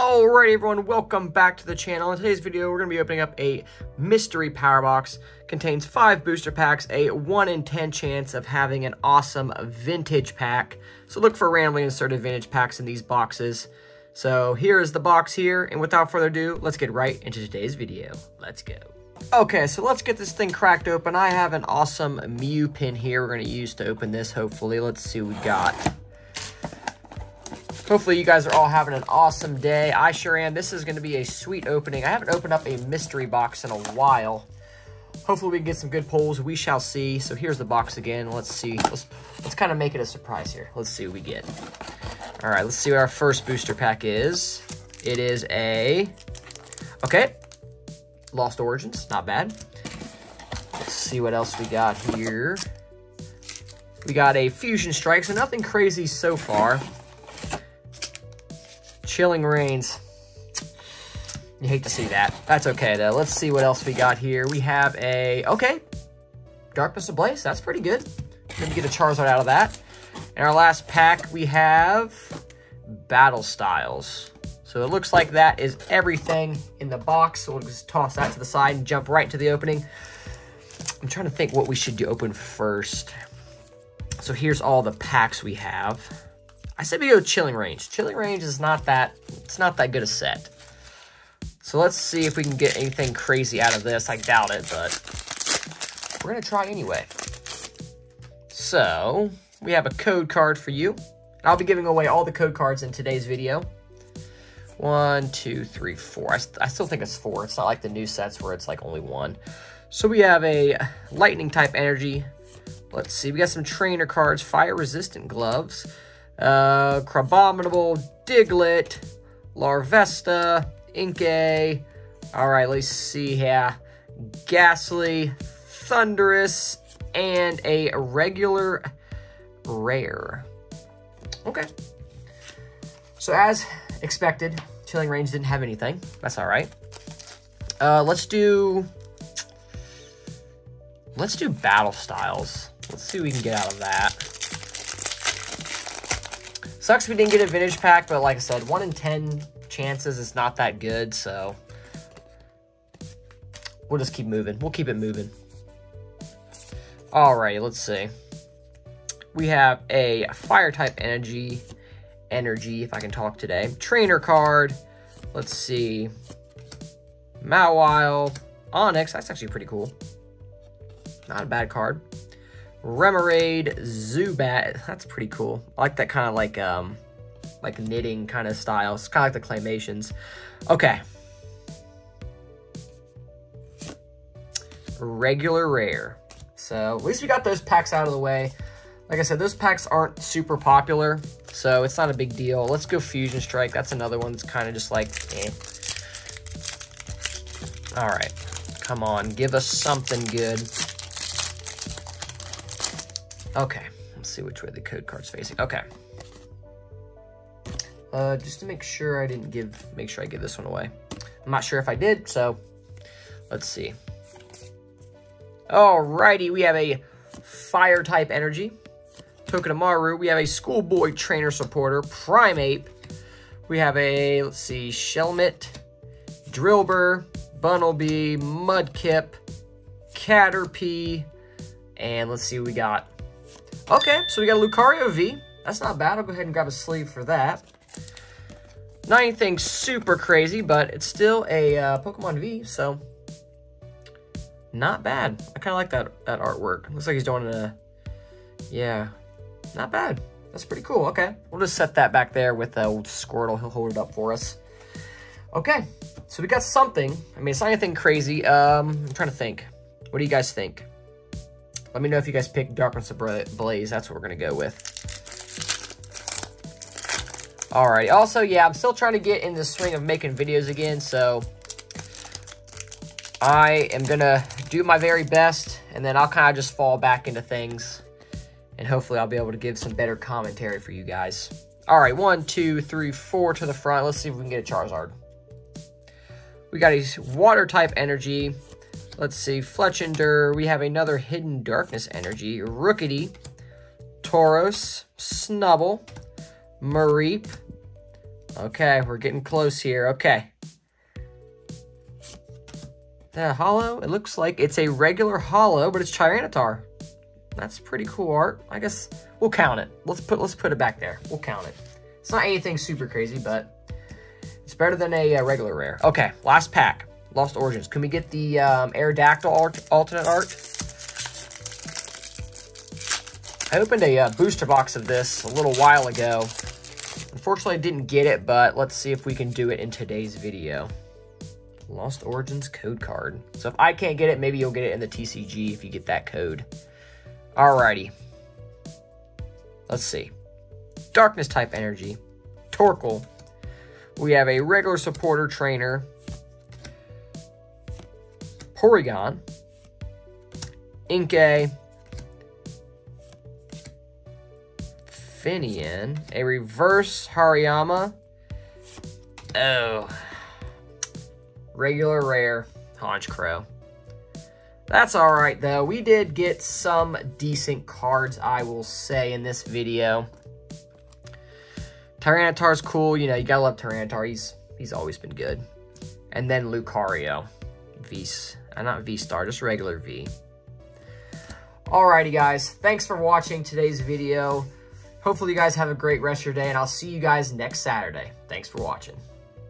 Alright everyone, welcome back to the channel. In today's video, we're going to be opening up a mystery power box. Contains 5 booster packs, a 1 in 10 chance of having an awesome vintage pack. So look for randomly inserted vintage packs in these boxes. So here is the box here, and without further ado, let's get right into today's video. Let's go. Okay, so let's get this thing cracked open. I have an awesome Mew pin here we're going to use to open this, hopefully. Let's see what we got. Hopefully you guys are all having an awesome day. I sure am. This is going to be a sweet opening. I haven't opened up a mystery box in a while. Hopefully we can get some good pulls. We shall see. So here's the box again. Let's see. Let's, let's kind of make it a surprise here. Let's see what we get. All right, let's see what our first booster pack is. It is a... Okay. Lost Origins. Not bad. Let's see what else we got here. We got a Fusion Strike, so nothing crazy so far. Chilling Reigns. You hate to see that. That's okay, though. Let's see what else we got here. We have a... Okay. Darkness Ablaze. That's pretty good. Let me get a Charizard out of that. In our last pack, we have Battle Styles. So it looks like that is everything in the box. So we'll just toss that to the side and jump right to the opening. I'm trying to think what we should do open first. So here's all the packs we have. I said we go Chilling Reign. Chilling Reign is not that, it's not that good a set. So let's see if we can get anything crazy out of this. I doubt it, but we're to try anyway. So, we have a code card for you. I'll be giving away all the code cards in today's video. One, two, three, four. I, st I still think it's four. It's not like the new sets where it's like only one. So we have a lightning type energy. Let's see. We got some trainer cards, fire resistant gloves, uh, Crabominable, Diglett, Larvesta, Inkay. All right, let's see here. Gastly, Thundurus, and a regular rare. Okay. So as expected, Chilling Reign didn't have anything. That's all right. Uh, let's do... Let's do Battle Styles. Let's see what we can get out of that. Sucks we didn't get a vintage pack, but like I said, 1 in 10 chances is not that good, so... We'll just keep moving. We'll keep it moving. Alright, let's see. We have a Fire-type energy, energy, if I can talk today. Trainer card. Let's see. Mawile. Onix, that's actually pretty cool. Not a bad card. Remoraid, Zubat. That's pretty cool. I like that kind of like um like knitting kind of style. It's kind of like the claymations. Okay. Regular rare. So at least we got those packs out of the way. Like I said, those packs aren't super popular, so it's not a big deal. Let's go Fusion Strike. That's another one that's kind of just like, eh. All right. Come on, give us something good. Okay, let's see which way the code card's facing. Okay. Uh, just to make sure I didn't give, make sure I give this one away. I'm not sure if I did, so let's see. Alrighty, we have a fire type energy. Togedemaru. We have a schoolboy trainer supporter, Primeape. We have a, let's see, Shelmet, Drillbur, Bunnelby, Mudkip, Caterpie, and let's see we got. Okay, so we got Lucario V. That's not bad. I'll go ahead and grab a sleeve for that. Not anything super crazy, but it's still a uh, Pokemon V, so not bad. I kind of like that, that artwork. Looks like he's doing a, yeah, not bad. That's pretty cool. Okay, we'll just set that back there with uh, Squirtle. He'll hold it up for us. Okay, so we got something. I mean, it's not anything crazy. Um, I'm trying to think. What do you guys think? Let me know if you guys pick Darkness of Blaze. That's what we're going to go with. Alright, also, yeah, I'm still trying to get in the swing of making videos again, so I am going to do my very best, and then I'll kind of just fall back into things, and hopefully I'll be able to give some better commentary for you guys. Alright, one, two, three, four to the front. Let's see if we can get a Charizard. We got a Water-type energy. Let's see, Fletchinder. We have another Hidden Darkness energy. Rookidee, Tauros, Snubbull, Mareep, Okay, we're getting close here. Okay. The holo, it looks like it's a regular holo, but it's Tyranitar. That's pretty cool art. I guess we'll count it. Let's put let's put it back there. We'll count it. It's not anything super crazy, but it's better than a, uh, regular rare. Okay, last pack. Lost Origins. Can we get the um, Aerodactyl alternate art? I opened a uh, booster box of this a little while ago. Unfortunately, I didn't get it, but let's see if we can do it in today's video. Lost Origins code card. So if I can't get it, maybe you'll get it in the TCG if you get that code. Alrighty. Let's see. Darkness type energy. Torkoal. We have a regular supporter trainer. Porygon. Inkay. Finian, a reverse Hariyama. Oh. Regular rare Honchkrow. That's alright though. We did get some decent cards, I will say, in this video. Tyranitar's cool. You know, you gotta love Tyranitar. He's, he's always been good. And then Lucario. V, uh, not V-Star, just regular V. Alrighty, guys. Thanks for watching today's video. Hopefully you guys have a great rest of your day, and I'll see you guys next Saturday. Thanks for watching.